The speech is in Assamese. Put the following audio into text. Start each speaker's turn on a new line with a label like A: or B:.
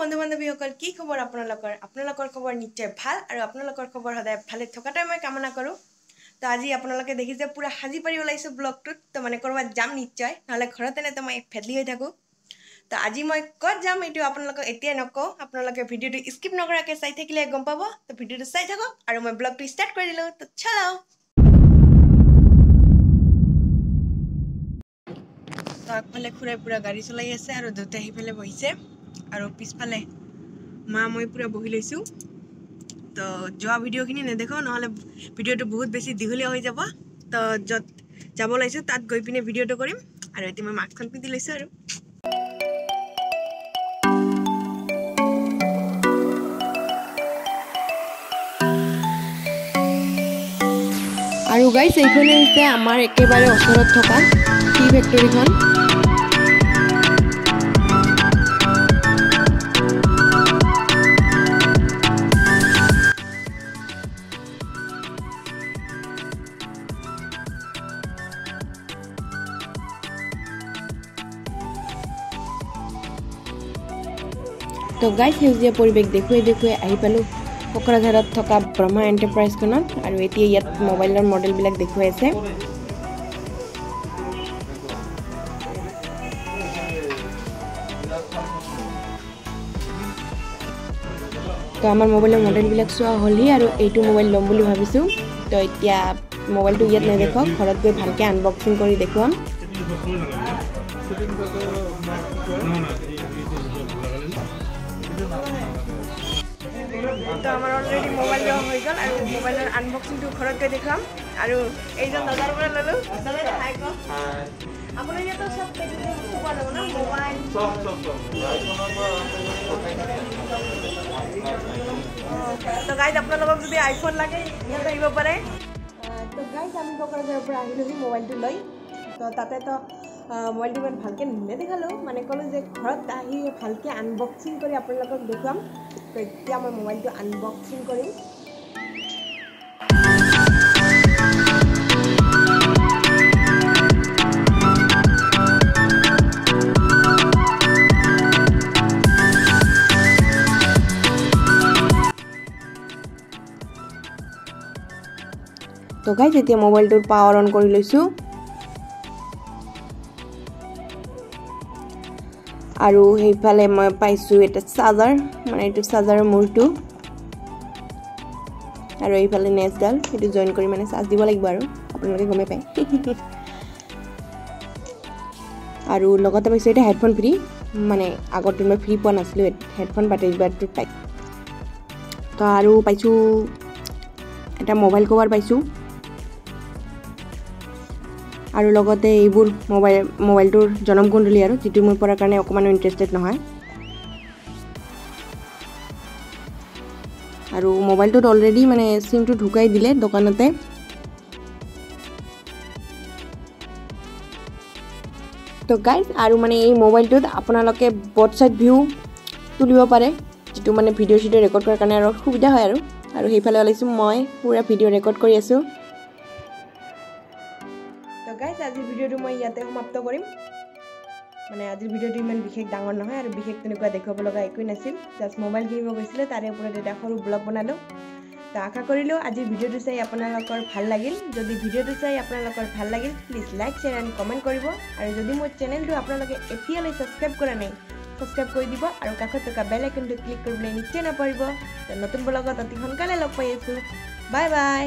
A: বন্ধু বান্ধৱীসকল কি খবৰ আপোনালোকৰ? আপোনালোকৰ খবৰ নিশ্চয় ভাল আৰু আপোনালোকৰ খবৰ সদায় ভালে থকাটোৱে মই কামনা কৰোঁ। তো আজি আপোনালোকে দেখিছে পূৰা সাজি পাৰি ওলাইছোঁ ব্লগটোত তো মানে ক'ৰবাত যাম নিশ্চয় নহ'লে ঘৰতে নে তো মই ফেদলি হৈ থাকোঁ। তো আজি মই ক'ত যাম এইটো আপোনালোকক এতিয়াই নকওঁ আপোনালোকে ভিডিঅ'টো স্কিপ নকৰাকৈ চাই থাকিলে গম পাব। তো ভিডিঅ'টো চাই থাকক আৰু মই ব্লগটো ষ্টাৰ্ট কৰি দিলোঁ তো চলাওঁ। তো আগফালে খুৰাই গাড়ী চলাই আছে আৰু দেউতাই সিফালে বহিছে। আৰু পিছফালে মা মই পূৰা বহি লৈছোঁ। তো যোৱা ভিডিঅ'খিনি নেদেখাওঁ নহ'লে ভিডিঅ'টো বহুত বেছি দীঘলীয়া হৈ যাব। তো য'ত যাব ওলাইছোঁ তাত গৈ পিনে ভিডিঅ'টো কৰিম। আৰু এতিয়া মই মাস্কখন পিন্ধি লৈছোঁ আৰু। আৰু গাইছ এইখনে হৈছে আমাৰ একেবাৰে ওচৰত থকা টি ফেক্টৰীখন তো গাইজ সেউজীয়া পৰিৱেশ দেখুৱাই দেখুৱাই আহি পালোঁ কোকৰাঝাৰত থকা ব্ৰহ্মা এণ্টাৰপ্ৰাইজখনত আৰু এতিয়া ইয়াত মোবাইলৰ মডেলবিলাক দেখুৱাই আছে। তো আমাৰ মোবাইলৰ মডেলবিলাক চোৱা হ'লহি আৰু এইটো মোবাইল ল'ম বুলি ভাবিছোঁ। তো এতিয়া মোবাইলটো ইয়াত নেদেখাওক ঘৰত গৈ ভালকৈ আনবক্সিং কৰি দেখুৱাম। তো আমাৰ অলৰেডি মোবাইল লোৱা হৈ গ'ল আৰু মোবাইলৰ আনবক্সিংটো ঘৰত গৈ দেখুৱাম। আৰু এইজন দাদাৰ পৰা ল'লোঁ। দাদা হাই কওক। আপোনাৰ ইয়াতো চব বস্তু পোৱা যাব ন? মোবাইল তো গাইজ আপোনালোকক যদি আইফোন লাগে ইয়াত আহিব পাৰে। তো গাইজ আমি কোকৰাঝাৰৰ পৰা আহিলোহি মোবাইলটো লৈ। তো তাতে তো মোবাইলটো ইমান ভালকৈ নেদেখালোঁ মানে ক'লোঁ যে ঘৰত আহি ভালকৈ আনবক্সিং কৰি আপোনালোকক দেখুৱাম। এতিয়া মই মোবাইলটো আনবক্সিং কৰিম। তো গাইজ এতিয়া মোবাইলটোৰ পাৱাৰ অন কৰি লৈছোঁ। আৰু সেইফালে মই পাইছোঁ এটা চাৰ্জাৰ মানে এইটো চাৰ্জাৰৰ মূৰটো। আৰু এইফালে নেচডাল সেইটো জইন কৰি মানে চাৰ্জ দিব লাগিব আৰু আপোনালোকে গমেই পায়। আৰু লগতে পাইছোঁ এতিয়া হেডফোন ফ্ৰী মানে আগতে মই ফ্ৰী পোৱা নাছিলোঁ হেডফোন বাট এইবাৰটো পাই তো আৰু পাইছোঁ এটা মোবাইল কভাৰ পাইছোঁ। আৰু লগতে এইবোৰ মোবাইল মোবাইলটোৰ জনম কুণ্ডলী আৰু যিটো মোৰ পৰাৰ কাৰণে অকণমানো ইণ্টাৰেষ্টেড নহয়। আৰু মোবাইলটোত অলৰেডি মানে চিমটো ঢুকাই দিলে দোকানতে। তো গাইজ আৰু মানে এই মোবাইলটোত আপোনালোকে বট চাইড ভিউ তুলিব পাৰে যিটো মানে ভিডিঅ' চিডিঅ' ৰেকৰ্ড কৰাৰ কাৰণে আৰু সুবিধা হয় আৰু। আৰু সেইফালে ওলাইছোঁ মই পূৰা ভিডিঅ' ৰেকৰ্ড কৰি আছোঁ। গাইজ আজিৰ ভিডিঅ'টো মই ইয়াতে সমাপ্ত কৰিম। মানে আজিৰ ভিডিঅ'টো ইমান বিশেষ ডাঙৰ নহয় আৰু বিশেষ তেনেকুৱা দেখুৱাব লগা একোৱেই নাছিল। জাষ্ট মোবাইল কিনিব গৈছিলে তাৰে ওপৰত এটা সৰু ব্লগ বনালোঁ। তো আশা কৰিলোঁ আজিৰ ভিডিঅ'টো চাই আপোনালোকৰ ভাল লাগিল। যদি ভিডিঅ'টো চাই আপোনালোকৰ ভাল লাগিল please like share and comment কৰিব। আৰু যদি মোৰ চেনেলটো আপোনালোকে এতিয়ালৈ ছাবস্ক্ৰাইব কৰা নাই ছাবস্ক্ৰাইব কৰি দিব আৰু কাষত থকা বেল আইকনটো ক্লিক কৰিবলৈ নিশ্চয় নাপাৰিব। নতুন ব্লগত অতি সোনকালে লগ পাই আছোঁ। Bye bye